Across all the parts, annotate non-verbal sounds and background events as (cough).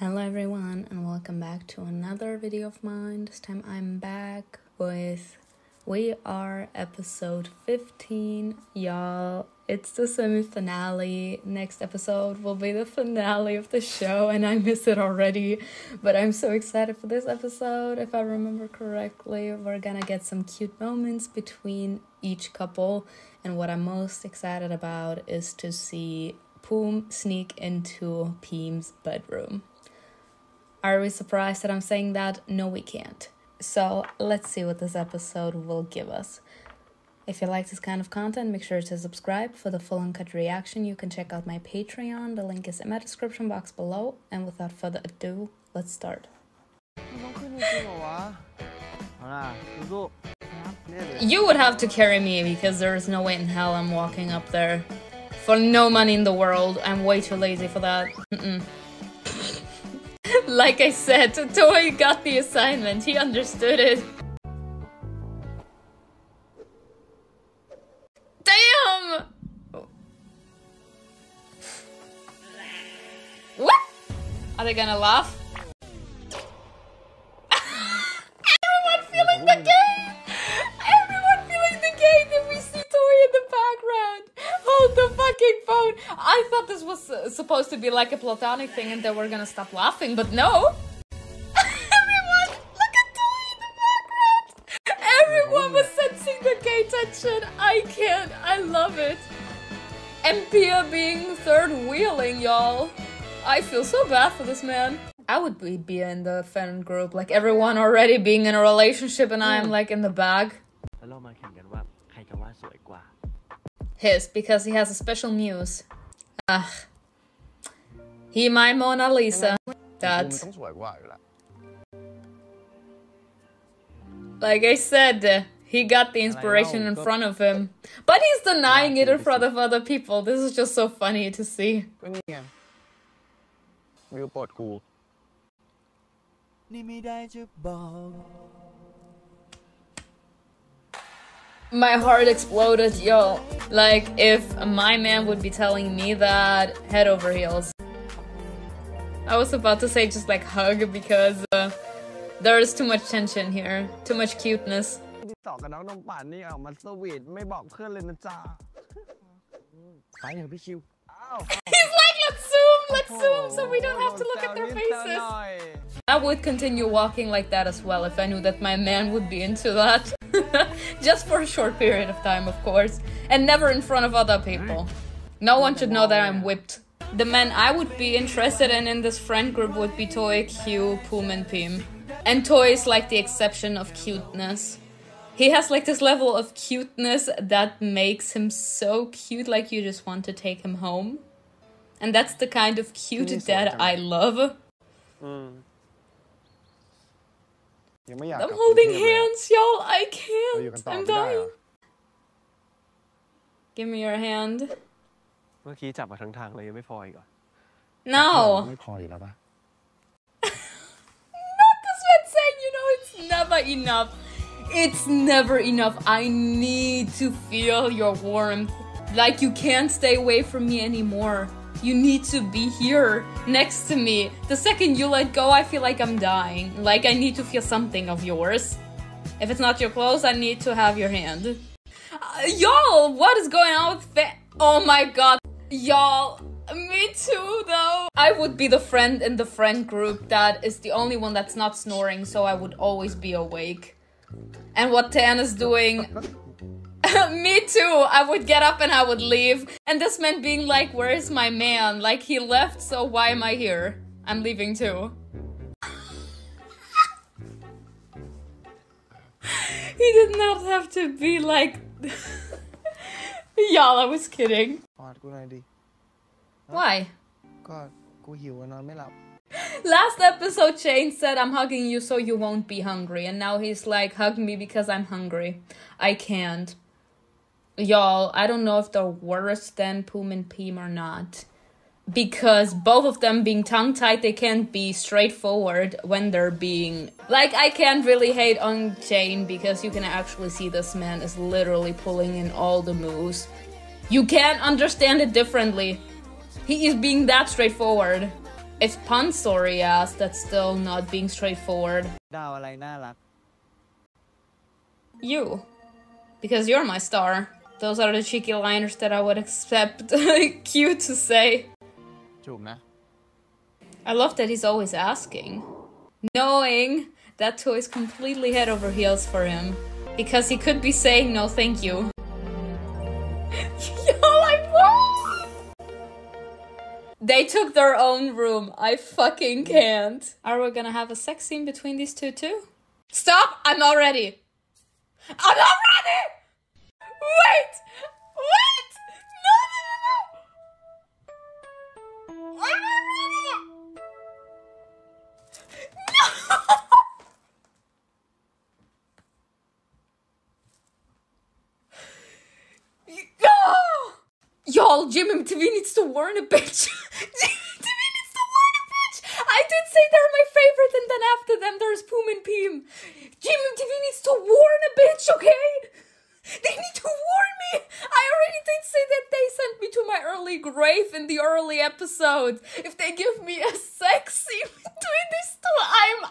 Hello everyone and welcome back to another video of mine. This time I'm back with We Are episode 15. Y'all, it's the semi-finale. Next episode will be the finale of the show and I miss it already. But I'm so excited for this episode. If I remember correctly, we're gonna get some cute moments between each couple. And what I'm most excited about is to see Poom sneak into Peem's bedroom. Are we surprised that I'm saying that? No, we can't. So let's see what this episode will give us. If you like this kind of content, make sure to subscribe. For the full uncut reaction, you can check out my Patreon. The link is in my description box below. And without further ado, let's start. You would have to carry me because there is no way in hell I'm walking up there. For no money in the world, I'm way too lazy for that. Mm -mm. (laughs) like I said, Toy got the assignment. He understood it. Damn! What? Are they gonna laugh? (laughs) Everyone feeling the game! Everyone feeling the game! Then we see Tori in the background! Hold the fucking phone! I thought this was uh, supposed to be like a platonic thing and they were gonna stop laughing, but no! (laughs) Everyone! Look at Tori in the background! Everyone was sensing the gay tension! I can't! I love it! And Pia being third wheeling, y'all. I feel so bad for this man. I would be Pia in the fan group, like everyone already being in a relationship and I'm like in the bag. his because he has a special muse. Ah. He my Mona Lisa. That. Like I said, he got the inspiration in front of him. But he's denying it in front of other people. This is just so funny to see. Real cool. My heart exploded, yo. Like, if my man would be telling me that, head over heels. I was about to say just like hug because uh, there is too much tension here, too much cuteness. ที่ต่อกับน้องนมป่านนี่ออกมาสวีทไม่บอกเพื่อนเลยนะจ๊ะ ไปเถอะพี่คิว อ้าว (laughs) He's like, let's zoom, let's zoom, so we don't have to look at their แซวนิดแซว faces. หน่อย I would continue walking like that as well if I knew that my man would be into that. (laughs) (laughs) Just for a short period of time, of course. And never in front of other people. No one should know that I'm whipped. The men I would be interested in in this friend group would be Toy, Q, Poom, and Pim. And Toy is like the exception of cuteness. He has like this level of cuteness that makes him so cute, like you just want to take him home. And that's the kind of cute that I love. อืม ยังไม่อยาก I'm กลับ holding กรุงเทพเลยอะ hands, y'all. I เราอยู่กัน can't. ต่อ I'm ไม่ได้เหร dying. อ Give me your hand. เมื่อกี้จับมาทั้งทางเลยยังไม่พออีกเหรอ No. ไม่พออยู่แล้วปะ (laughs) Not this man saying, you know, it's never enough. It's never enough. I need to feel your warmth. Like you can't stay away from me anymore. You need to be here next to me. The second you let go, I feel like I'm dying. Like I need to feel something of yours. If it's not your clothes, I need to have your hand. Uh, y'all, what is going on with fa- Oh my god. Y'all, me too though. I would be the friend in the friend group that is the only one that's not snoring, so I would always be awake. And what Tan is doing. (laughs) Me too. I would get up and I would leave. And this man being like, where is my man? Like, he left, so why am I here? I'm leaving too. (laughs) he did not have to be like... (laughs) Y'all, I was kidding. Why? Last episode, Shane said, I'm hugging you so you won't be hungry. And now he's like, hug me because I'm hungry. I can't y'all, I don't know if they're worse than Poom and Peem or not. Because both of them being tongue tied, they can't be straightforward when they're being. Like, I can't really hate on Jane because you can actually see this man is literally pulling in all the moves. You can't understand it differently. He is being that straightforward. It's pun sorry ass that's still not being straightforward. You. Because you're my star. Those are the cheeky liners that I would expect (laughs) Q to say. I love that he's always asking. Knowing that toy is completely head over heels for him. Because he could be saying no thank you. (laughs) They took their own room. I fucking can't. Are we gonna have a sex scene between these two too? Stop! I'm not ready! I'm not ready! Jimmy TV needs to warn a bitch. (laughs) TV needs to warn a bitch. I did say they're my favorite, and then after them there's Poom and Peem. Jimmy TV needs to warn a bitch, okay? They need to warn me. I already did say that they sent me to my early grave in the early episode. If they give me a sexy (laughs) between these two, I'm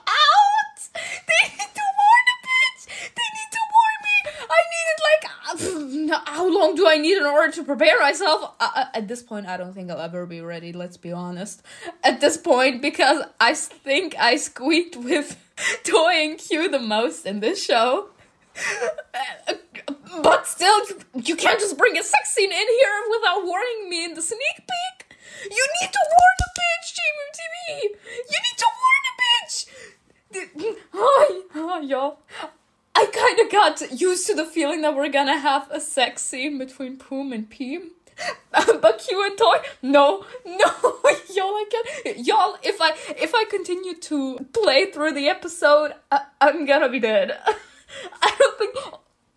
how long do I need in order to prepare myself? Uh, uh, at this point, I don't think I'll ever be ready. Let's be honest. At this point, because I think I squeaked with (laughs) Toy and Q the most in this show. (laughs) But still, you can't just bring a sex scene in here without warning me in the sneak peek. You need to warn the bitch, Jamie TV. You need to warn the bitch. Hi, hi, y'all. I kind of got used to the feeling that we're gonna have a sex scene between Poom and Peem. (laughs) but Q and Toy, no, no, (laughs) y'all, I can't. Y'all, if I if I continue to play through the episode, I, I'm gonna be dead. (laughs) I don't think.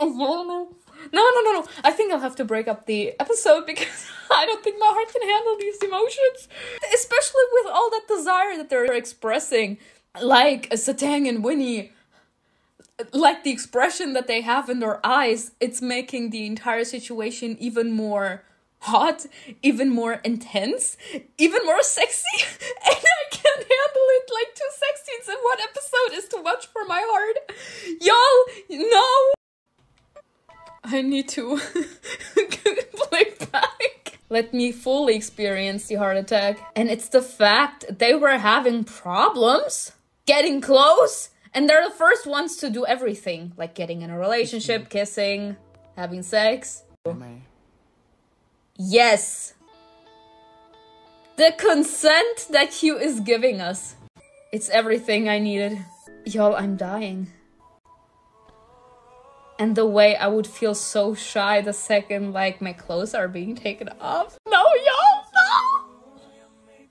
Oh, no, no, no, no, no. I think I'll have to break up the episode because I don't think my heart can handle these emotions, especially with all that desire that they're expressing, like Satang and Winny like the expression that they have in their eyes, it's making the entire situation even more hot, even more intense, even more sexy. (laughs) And I can't handle it. Like two sex scenes in one episode is too much for my heart. Y'all, no. I need to (laughs) play back. Let me fully experience the heart attack. And it's the fact they were having problems getting close and they're the first ones to do everything, like getting in a relationship, kissing, having sex. Yes. The consent that you is giving us. It's everything I needed. Y'all, I'm dying. And the way I would feel so shy the second, like, my clothes are being taken off. No, y'all, no!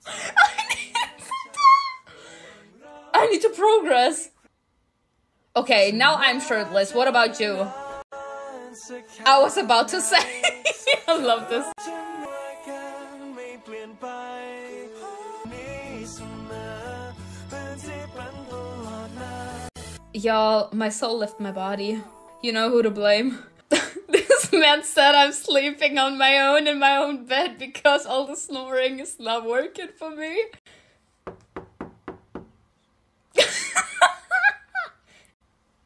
I need to, I need to progress. Okay, now I'm shirtless. What about you? I was about to say. (laughs) I love this. Y'all, my soul left my body. You know who to blame. (laughs) this man said I'm sleeping on my own in my own bed because all the snoring is not working for me. (laughs)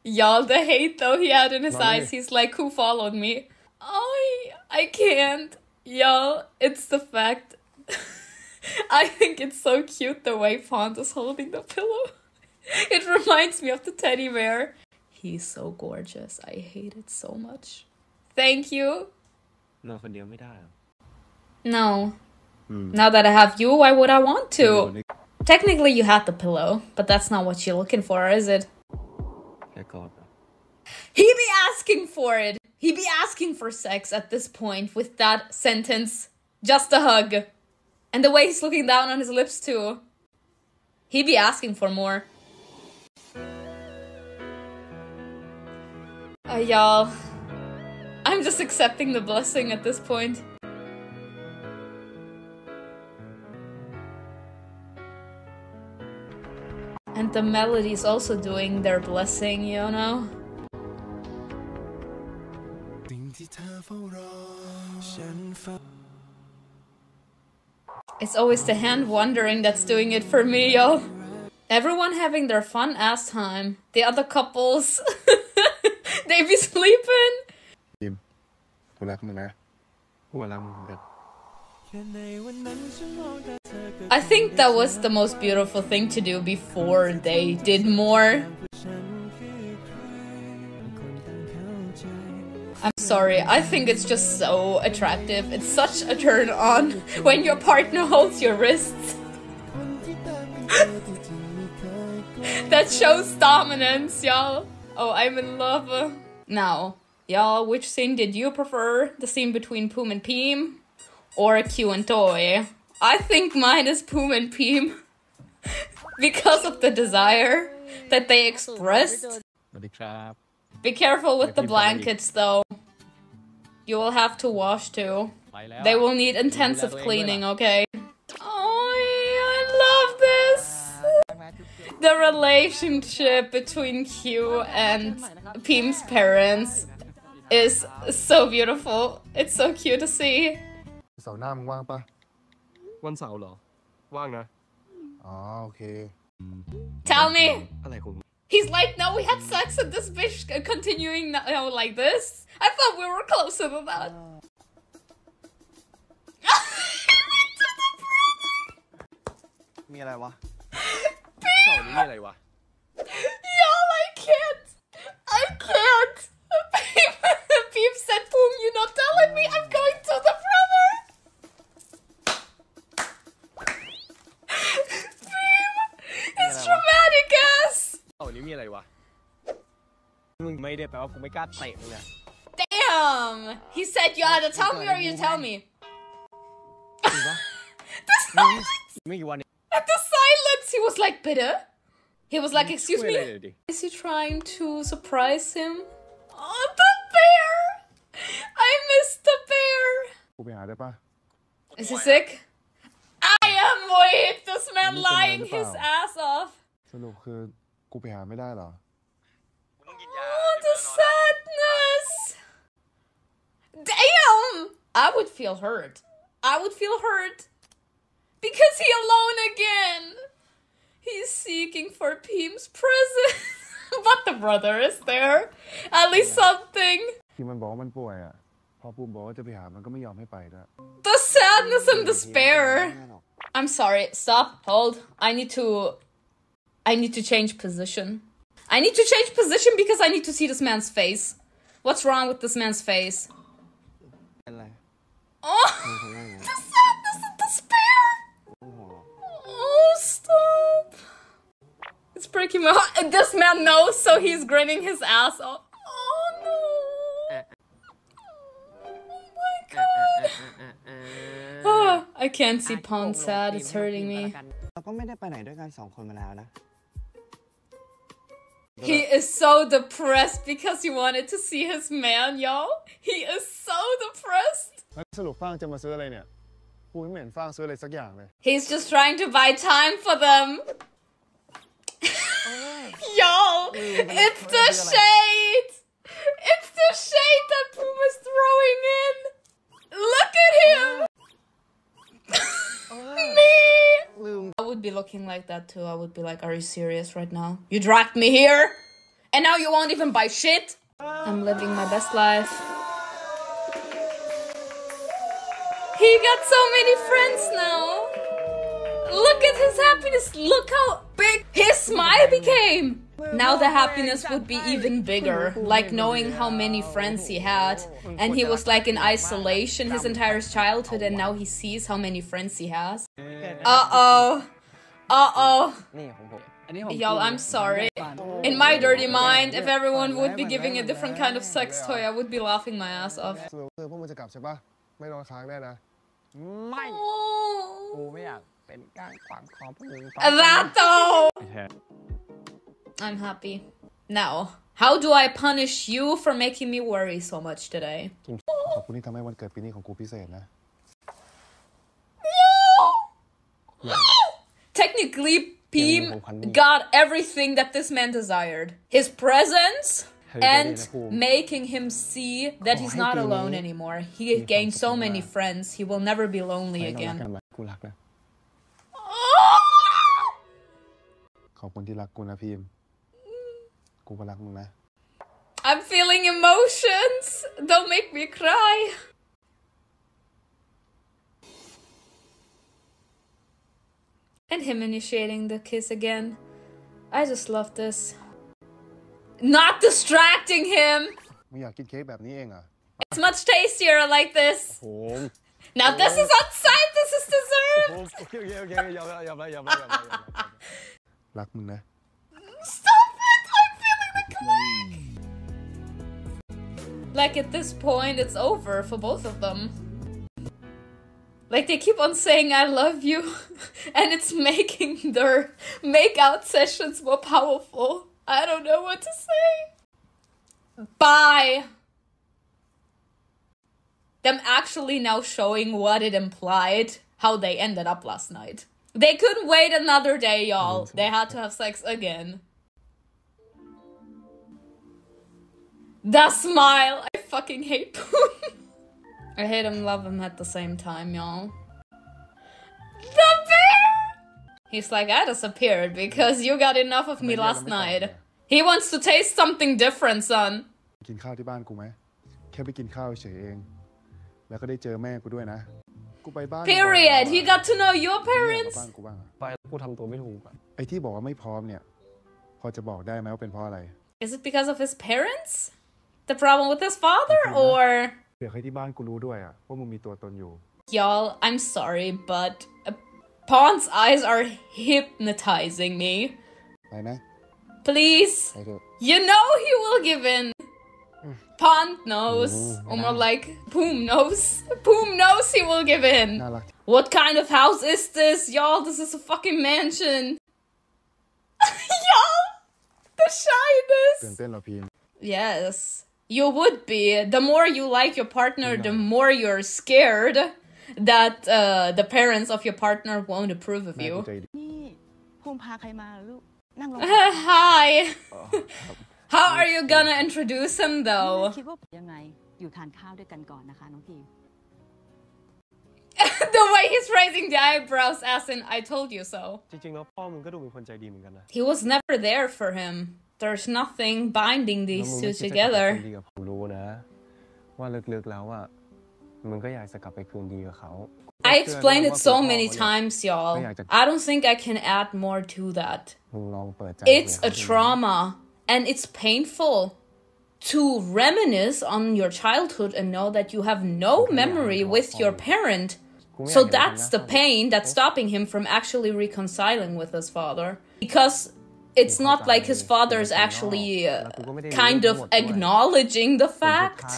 y'all the hate though he had in his eyes he's like who followed me? I i can't. Y'all it's the fact (laughs) i think it's so cute the way font is holding the pillow. (laughs) It reminds me of the teddy bear. He's so gorgeous. I hate it so much. Thank you. No no. Now that i have you why would i want to? Technically you had the pillow but that's not what you're looking for is it? Yeah, call it that. He be asking for it. He be asking for sex at this point with that sentence. Just a hug. And the way he's looking down on his lips too. He be asking for more. Uh, y'all. I'm just accepting the blessing at this point. the melody's also doing their blessing, you know? สิ่งที่เธอเฝ้ารอฉันเฝ้า It's always the hand wandering that's doing it for me, yo. Everyone having their fun ass time. The other couples, (laughs) they be sleeping. กูรักมึงนะกูก็รักมึงเหมือนกัน I think that was the most beautiful thing to do before they did more. I'm sorry, I think it's just so attractive. It's such a turn on (laughs) when your partner holds your wrists. (laughs) that shows dominance, y'all. Oh, I'm in love. Now, y'all, which scene did you prefer? The scene between Poom and Peem? or Q and Toy. I think mine is Poom and Peem (laughs) because of the desire that they expressed. Be careful with the blankets though. You will have to wash too. They will need intensive cleaning, okay? the relationship between Q and Pim's parents is so beautiful. It's so cute to see. เสาร์หน้ามึงว่างปะ วันเสาร์เหรอ ว่างนะ อ๋อโอเค Tell me! อะไรของ He's like, no, we had sex and this bitch continuing now like this. I thought we were closer than that. (laughs) To the brother. มีอะไรวะเสาร์นี้มีอะไรวะ Y'all, I can't. I can't. Peep said, Boom, you're not telling me I'm นี้มีอะไรวะ มึงไม่ได้แปลว่ากูไม่กล้าเตะมึงนะ Damn. He said you either tell me or you tell me. (laughs) จริงปะ The silence. ไม่กี่วันนี้ At the silence, he was like, bitter. He was like, excuse ช่วยอะไร me. เลยดิ Is he trying to surprise him? Oh, the bear! I missed the bear. กูไปหาได้ปะ Is he sick? I am weak. This man Look at lying my his bow. ass off. สรุปคือ กูไปหาไม่ได้เหรอ Oh, the sadness. Damn! I would feel hurt. I would feel hurt. Because he alone again. He's seeking for Peem's present. (laughs) but the brother is there. At least something. ที่มันบอกว่ามันป่วยอ่ะ พอปูบอกว่าจะไปหามันก็ไม่ยอมให้ไปด้วย The sadness and despair. I'm sorry. Stop. Hold. I need to. I need to change position. I need to change position because I need to see this man's face. What's wrong with this man's face? Oh, (laughs) the sadness and despair. Oh, stop. It's breaking my heart. This man knows, so he's grinning his ass off. Oh, no. Oh, my God. Oh, (laughs) I can't see Pawn sad. It's hurting me. He is so depressed because he wanted to see his man, yo. He is so depressed. แล้วสรุปฟางจะมาซื้ออะไรเนี่ย กูไม่เห็นฟางซื้ออะไรสักอย่างเลย He's just trying to buy time for them. (laughs) Yo, it's the shade. It's the shade that Boom is throwing in. Look at him. Be looking like that too. I would be like, "Are you serious right now? You dragged me here, and now you won't even buy shit." I'm living my best life. He got so many friends now. Look at his happiness. Look how big his smile became. Now the happiness would be even bigger, like knowing how many friends he had. And he was like in isolation his entire childhood, and now he sees how many friends he has. Uh oh. Uh oh. นี่ของผม อันนี้ของ Y'all, I'm sorry. In my dirty mind, if everyone would be giving a different kind of sex toy, I would be laughing my ass off. สรุปคือพวกมึงจะกลับใช่ปะไม่นอนค้างได้นะ ไม่ Oh. กูไม่อยากเป็นก้างขวางของพวกมึง That though. แท้ I'm happy. Now, how do I punish you for making me worry so much today? ขอบคุณที่ทำให้วันเกิดปีนี้ของกูพิเศษนะ technically, Pim got everything that this man desired. His presence and making him see that he's not alone anymore. He gained so many friends, he will never be lonely again. Ah! I'm feeling emotions! Don't make me cry! And him initiating the kiss again. I just love this. Not distracting him. มึงอยากกินเค้กแบบนี้เองเหรอ่ะ It's much tastier like this. โอ้ม Now this is outside. This is โอ้ dessert. มโอเคโอเคโอเคยอมแล้วยอมแล้วยอมแล้วยอมแล้วยอมแล้ว รักมึงนะ (laughs) Stop it! I'm feeling the click. Like at this point, it's over for both of them. Like they keep on saying "I love you," (laughs) and it's making their makeout sessions more powerful. I don't know what to say. Bye. Them actually now showing what it implied, how they ended up last night. They couldn't wait another day, y'all. They had to have sex again. The smile. I fucking hate. I hate and love him at the same time, y'all. The bear! He's like, I disappeared because you got enough of me Maybe I last don't make night. that, He wants to taste something different, son. กินข้าวที่บ้านกูไหม แค่ไปกินข้าวเฉยเอง แล้วก็ได้เจอแม่กูด้วยนะ กูไปบ้าน Period. He got to know your เรื่อง parents. บ้านกูบ้างอะ ไปกูทำตัวไม่ถูกอะ ไอ้ที่บอกว่าไม่พร้อมเนี่ย พอจะบอกได้ไหมว่าเป็นเพราะอะไร Is it because of his parents? The problem with his father? Or. เดี๋ยวให้ที่บ้านกูรู้ด้วยอะว่ามึงมีตัวตนอยู่ Y'all, I'm sorry, but uh, Pawn's eyes are hypnotizing me. ไปนะ Please. ไปเถอะ You know he will give in. (sighs) Pawn knows. Mm, Or more yeah. like, Poom knows. Poom knows he will give in. น่ารัก What kind of house is this? Y'all, this is a fucking mansion. (laughs) Y'all! The ตื่น shyness! เต้นเหรอพิมพ์ Yes. you would be the more you like your partner no. the more you're scared that uh, the parents of your partner won't approve of you (laughs) hi how are you gonna introduce him though (laughs) the way he's raising the eyebrows as in I told you so. He was never there for him There's nothing binding แล้ว these มึง two ไม่คิดจะกลับไป together. คืนดีกับผมรู้นะ ว่าลึกๆแล้วอะมึงก็อยากจะกลับไปคืนดีกับเขา I explained it so Well, many yeah. times, y'all. Yeah, yeah. I don't think I can add more to that. มึงลองเปิดใจ It's คุย a กับเขาดูนะ trauma, and it's painful to reminisce on your childhood and know that you have no memory with your parent. So that's the pain that's stopping him from actually reconciling with his father. Because it's not like his father is actually uh, kind of acknowledging the fact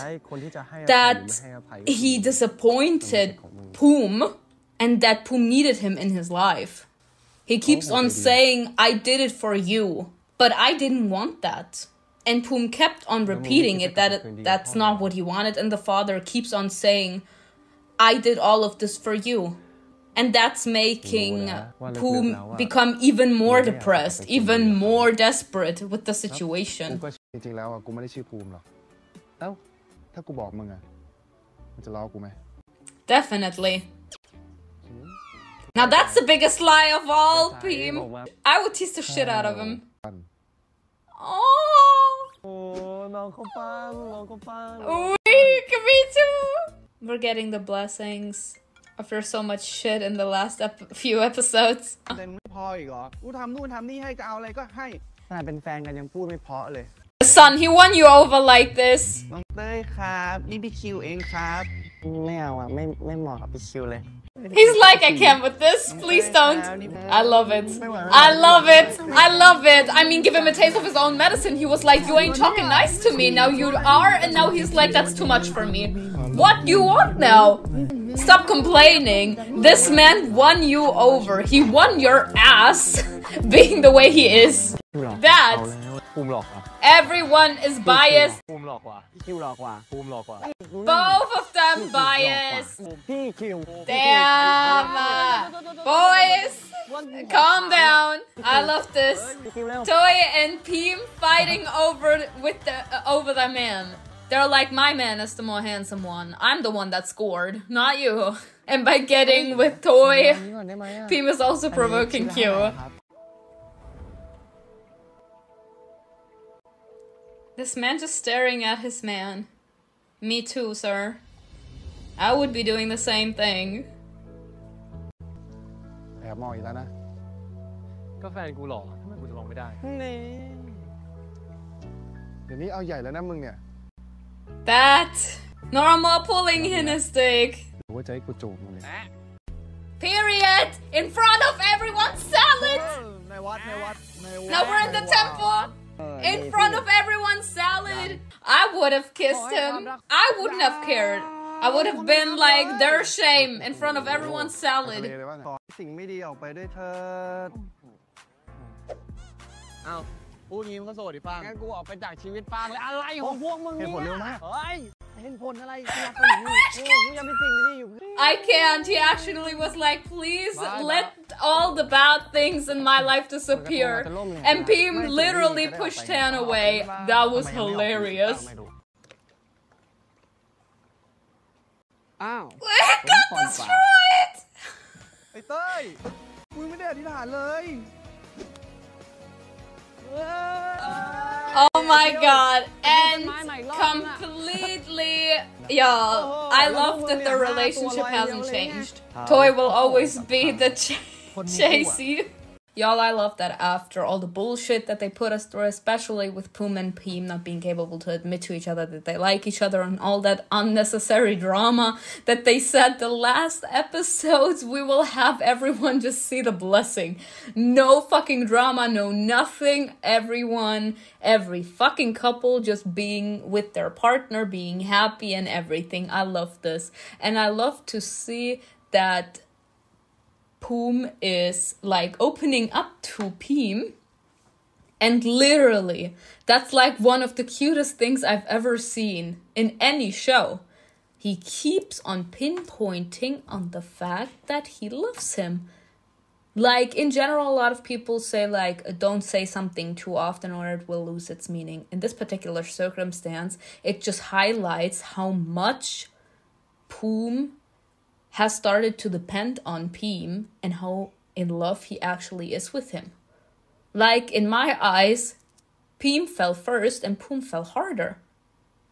that he disappointed Poom and that Poom needed him in his life. He keeps on saying, I did it for you, but I didn't want that. And Poom kept on repeating it that it, that's not what he wanted, and the father keeps on saying, I did all of this for you And that's making Poom become even more depressed, even more desperate with the กู situation. ก็จริงๆแล้วอะกูไม่ได้ชื่อภูมิหรอก เอ้า ถ้ากูบอกมึงอะมันจะล้อกูไหม Definitely. Now that's the biggest lie of all, แต่ใจบอก Peem. ว่า I would tease the shit out of him. ปัน Oh, โอ้น้องเขาปังน้องเขาปัง weak, me too. We're getting the blessings after so much shit in the last ep- few episodes. (laughs) แต่ไม่พออีกเหรอ กูทำนู่นทำนี่ให้จะเอาอะไรก็ให้ขนาดเป็นแฟนกันยังพูดไม่เพราะเลย Son, he won you over like this. น้องเต้ยครับ นี่พี่คิวเองครับ ไม่เอาอ่ะ ไม่ไม่เหมาะกับพี่คิวเลย He's like, I can't with this. (laughs) Please don't. I love it. I love it. I love it. I mean, give him a taste of his own medicine. He was like, You ain't talking nice to me. Now you are. And now he's like, That's too much for me. What do you want now? Stop complaining. This man won you over. He won your ass (laughs) being the way he is. That everyone is biased. Both of them biased. Damn. Boys, calm down. I love this. Toy and Peem fighting over with the uh, over the man. They're like, my man is the more handsome one. I'm the one that scored, not you. (laughs) And by getting with Toy, Pim is also provoking Q. This man just staring at his man. Me too, sir. I would be doing the same thing. แอบมองอีกแล้วนะก็แฟนกูหล่อทำไมกูจะลองไม่ได้นี่เดี๋ยวนี้เอาใหญ่แล้วนะมึงเนี่ย that! Normal pulling hinnistig! What I Period! In front of everyone's salad! Now we're in the temple! In front of everyone's salad! I would have kissed him. I wouldn't have cared. I would have been like their shame in front of everyone's salad. ลยวะเนี่ย ขอสิ่งไม่ดีออกไปด้วยเถิด อ้าวพูดงี้มันก็โสดดิฟาง งั้นกูออกไปจากชีวิตฟางเลยอะไรของพวกมึง เห เนี่ ตุผลเร็วย มาก เฮ้ยเห็นผลอะไรกูรักกันอยู่นี่โอ้กูยังมีสิ่งดีๆอยู่ I can't. He actually was like, please let all the bad things in my life disappear. And Pim literally pushed Han away. That was hilarious. อ้าว It got destroyed! ไอ้เต้ยมึงไม่ได้อธิษฐานเลย Oh my god. And completely. Y'all, I love that their relationship hasn't changed. Toy will always be the ch-. (laughs) Y'all, I love that after all the bullshit that they put us through, especially with Poom and Peem not being capable to admit to each other that they like each other and all that unnecessary drama that they said the last episodes, we will have everyone just see the blessing. No fucking drama, no nothing. Everyone, every fucking couple just being with their partner, being happy and everything. I love this. And I love to see that Poom is like opening up to Peem. And literally, that's like one of the cutest things I've ever seen in any show. He keeps on pinpointing on the fact that he loves him. Like in general, a lot of people say like don't say something too often or it will lose its meaning. In this particular circumstance, it just highlights how much Poom has started to depend on Peem and how in love he actually is with him. Like in my eyes, Peem fell first and Poom fell harder.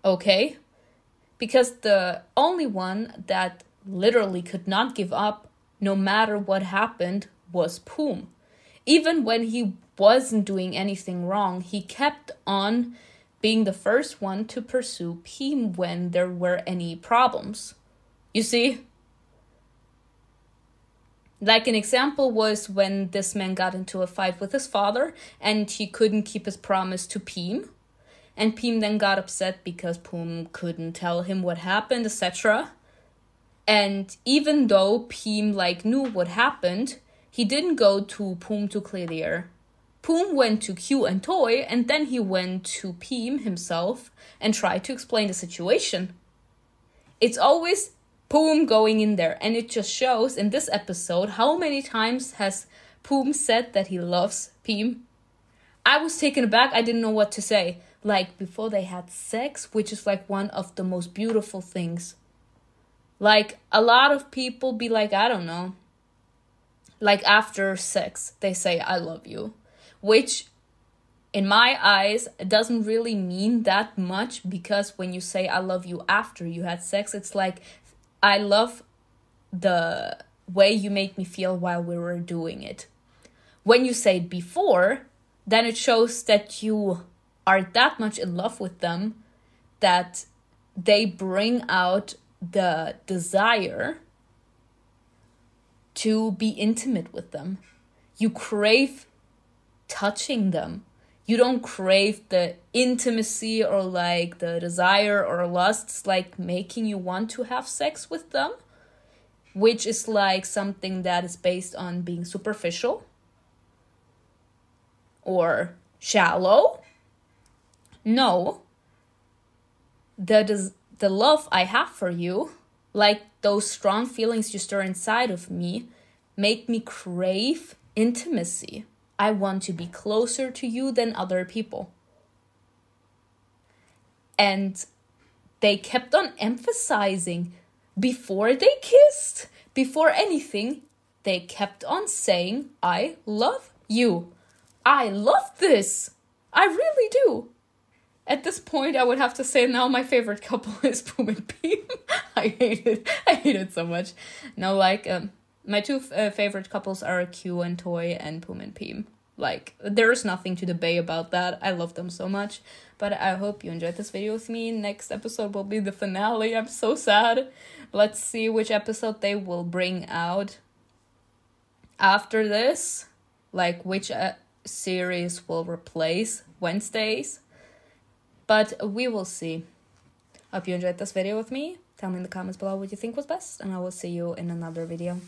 Okay? Because the only one that literally could not give up no matter what happened was Poom. Even when he wasn't doing anything wrong, he kept on being the first one to pursue Peem when there were any problems. You see? Like an example was when this man got into a fight with his father and he couldn't keep his promise to Peem. And Peem then got upset because Poom couldn't tell him what happened, etc. And even though Peem like knew what happened, he didn't go to Poom to clear the air. Poom went to Q and Toy, and then he went to Peem himself and tried to explain the situation. It's always Poom going in there, and it just shows in this episode how many times has Poom said that he loves Peem. I was taken aback, I didn't know what to say. Like before they had sex, which is like one of the most beautiful things. Like a lot of people be like, I don't know. Like after sex, they say, I love you. Which in my eyes it doesn't really mean that much because when you say I love you after you had sex, it's like I love the way you make me feel while we were doing it. When you say it before, then it shows that you are that much in love with them that they bring out the desire to be intimate with them. You crave touching them. You don't crave the intimacy or like the desire or lusts like making you want to have sex with them, which is like something that is based on being superficial or shallow. No. The des- the love I have for you, like those strong feelings you stir inside of me, make me crave intimacy. I want to be closer to you than other people. And they kept on emphasizing before they kissed, before anything, they kept on saying, I love you. I love this. I really do. at this point, I would have to say now my favorite couple (laughs) is Boom and Beam. (laughs) I hate it. I hate it so much. No, like um, my two uh, favorite couples are Q and Toy and Poom and Peem. Like there's nothing to debate about that. I love them so much. But I hope you enjoyed this video with me. Next episode will be the finale. I'm so sad. Let's see which episode they will bring out after this. Like which uh, series will replace Wednesdays. But we will see. Hope you enjoyed this video with me. Tell me in the comments below what you think was best, and I will see you in another video.